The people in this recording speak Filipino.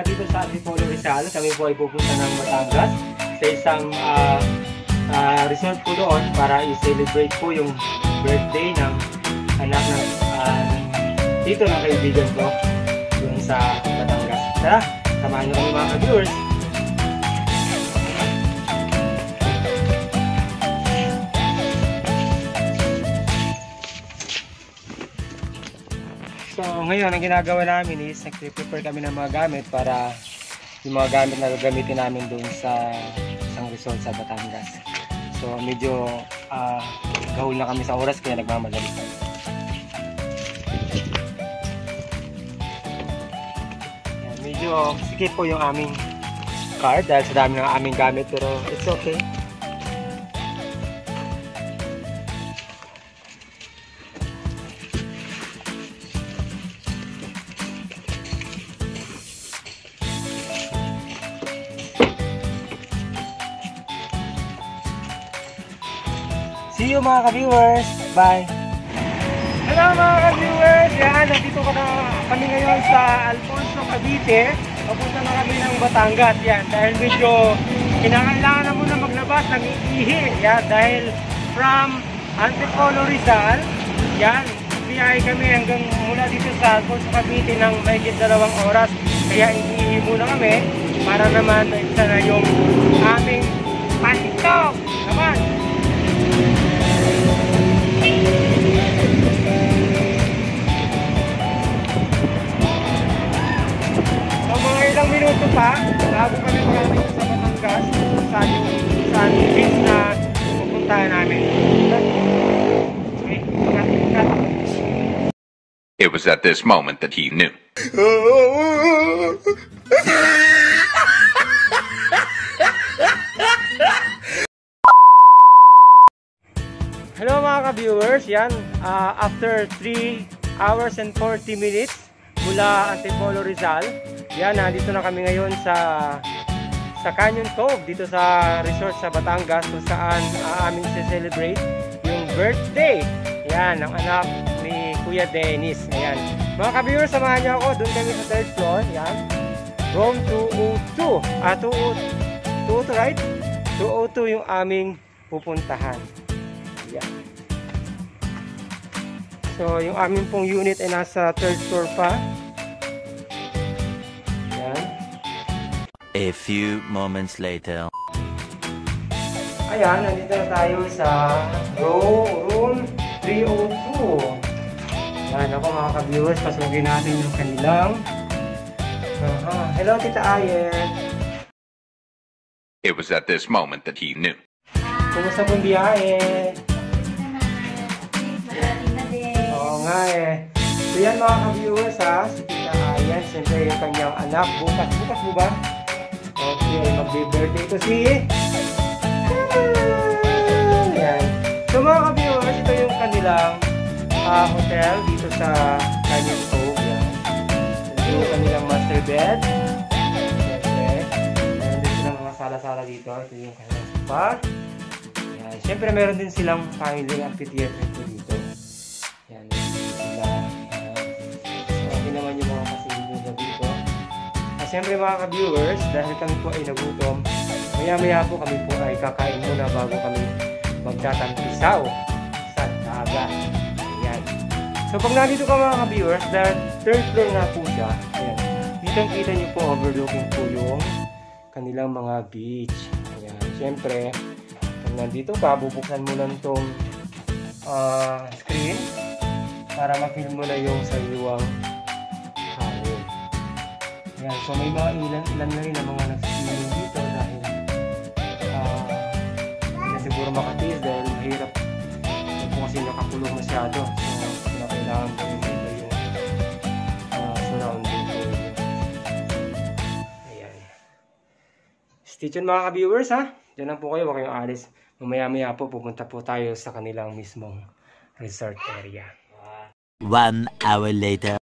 mula dito sa Antipolo Rizal, kami po ay pupunta ng Batangas sa isang uh, uh, resort po doon para i-celebrate po yung birthday ng anak ng uh, dito ng kaibigan ko doon sa Batangas. Tara, samahan nyo kami mga viewers ngayon ang ginagawa namin is nag-prepare kami ng mga gamit para yung mga gamit na gagamitin namin doon sa isang resort sa Batangas. So medyo uh, gahul na kami sa oras kaya nagmamadali kami. medyo sikip po yung aming car dahil sa dami ng aming gamit pero it's okay. See you mga ka-viewers. Bye! Hello mga ka-viewers! Yan, nandito ka na kami ngayon sa Alfonso, Cavite. Papunta na kami ng Batangas. Yan, dahil medyo kinakailangan na muna maglabas ng iihi. Yan, dahil from Antipolo Rizal, yan, biyahe kami hanggang mula dito sa Alfonso, Cavite ng mahigit dalawang oras. Kaya iihi muna kami para naman isa na yung aming pantok. Pupuntahan namin. It was at this moment that he knew. Hello mga ka-viewers, yan, uh, after 3 hours and 40 minutes mula Antipolo Rizal. Yan, nandito na kami ngayon sa sa Canyon Cove dito sa resort sa Batangas kung saan uh, aming celebrate yung birthday. Yan, ng anak ni Kuya Dennis. Ayan. mga ka-viewers, samahan niyo ako. Doon kami sa third floor. Yan, room 202 ah, 202 right? 202 yung aming pupuntahan. Yan. So, yung aming pong unit ay nasa third floor pa. A few moments later. Ayan, nandito na tayo sa row, room 302. Yan, ako mga ka-viewers, pasugin natin yung kanilang. Uh -huh. Hello, Tita Ayen. It was at this moment that he knew. Kumusta pong biyahe? nga eh. So yan mga ka-viewers ha, si Tita Ayan, siyempre yung kanyang anak, bukas, bukas mo ba? Okay, magbe-birthday to si... Yan. So mga ka-viewers, ito yung kanilang uh, hotel dito sa Canyon Cove. Yan. Ito yung kanilang master bed. Siyempre, meron din silang mga sala-sala dito. Ito yung kanilang spa. Yan. Siyempre, meron din silang family amphitheater dito. Siyempre mga ka-viewers, dahil kami po ay nagutom, maya-maya po kami po ay kakain muna bago kami magtatampisaw sa dagat. Ayan. So pag nandito ka mga ka-viewers, dahil third floor nga po siya, ayan, kitang-kita niyo po overlooking po yung kanilang mga beach. Ayan. Siyempre, pag nandito ka, bubuksan mo lang itong uh, screen para ma-film mo na yung sariwang Ayan, so may mga ilan, ilan na rin ang mga nag-swimming dito dahil uh, na siguro makatiis dahil mahirap po kasi nakakulong masyado. So, kailangan yung po ito. Ayan. Stay tuned mga ka-viewers ha. Diyan lang po kayo, huwag kayong alis. Mamaya-maya po pupunta po tayo sa kanilang mismong resort area. One hour later.